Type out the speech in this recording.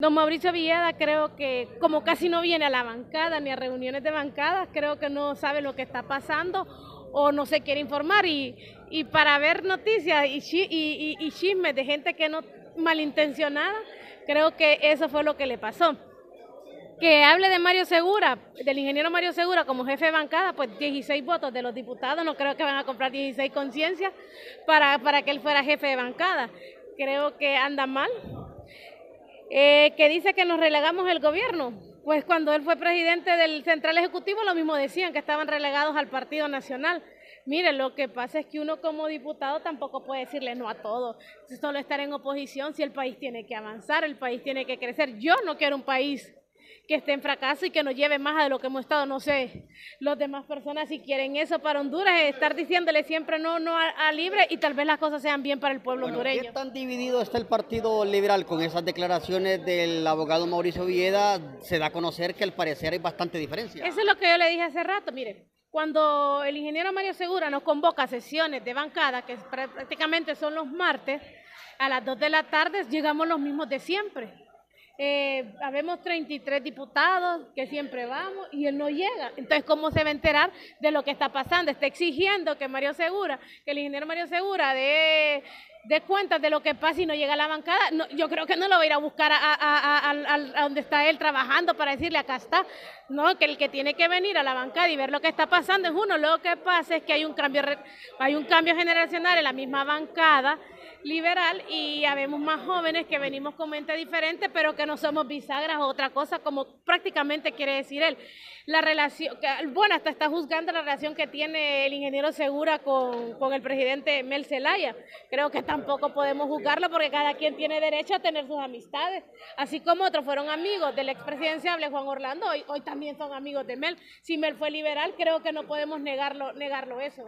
Don Mauricio Villeda creo que como casi no viene a la bancada ni a reuniones de bancadas, creo que no sabe lo que está pasando o no se quiere informar y, para ver noticias y, y, y, chismes de gente que no malintencionada, creo que eso fue lo que le pasó. Que hable de Mario Segura, del ingeniero Mario Segura como jefe de bancada, pues 16 votos de los diputados, no creo que van a comprar 16 conciencias para, para que él fuera jefe de bancada. Creo que anda mal, eh, que dice que nos relegamos el gobierno. Pues cuando él fue presidente del Central Ejecutivo lo mismo decían, que estaban relegados al Partido Nacional. Mire, lo que pasa es que uno como diputado tampoco puede decirle no a todo, solo estar en oposición si el país tiene que avanzar, el país tiene que crecer. Yo no quiero un país que esté en fracaso y que nos lleve más de lo que hemos estado, no sé, los demás personas si quieren eso para Honduras, estar diciéndole siempre no, no a, libre y tal vez las cosas sean bien para el pueblo hondureño. ¿Qué tan dividido está el Partido Liberal con esas declaraciones del abogado Mauricio Villeda? Se da a conocer que al parecer hay bastante diferencia. Eso es lo que yo le dije hace rato, mire. Cuando el ingeniero Mario Segura nos convoca a sesiones de bancada, que prácticamente son los martes, a las 2 de la tarde llegamos los mismos de siempre eh, habemos 33 diputados que siempre vamos y él no llega. Entonces, ¿cómo se va a enterar de lo que está pasando? Está exigiendo que Mario Segura, que el ingeniero Mario Segura dé, de cuenta de lo que pasa y no llega a la bancada. yo creo que no lo va a ir a buscar a, donde está él trabajando para decirle acá está. No, que el que tiene que venir a la bancada y ver lo que está pasando es uno. Lo que pasa es que hay un cambio, hay un cambio generacional en la misma bancada liberal y habemos más jóvenes que venimos con mente diferente, pero que no somos bisagras o otra cosa, como prácticamente quiere decir él. La relación, bueno, hasta está juzgando la relación que tiene el ingeniero Segura con, con el presidente Mel Zelaya. Creo que tampoco podemos juzgarlo porque cada quien tiene derecho a tener sus amistades. Así como otros fueron amigos del expresidenciable Juan Orlando, hoy, hoy también son amigos de Mel. Si Mel fue liberal, creo que no podemos negarlo, negarlo eso.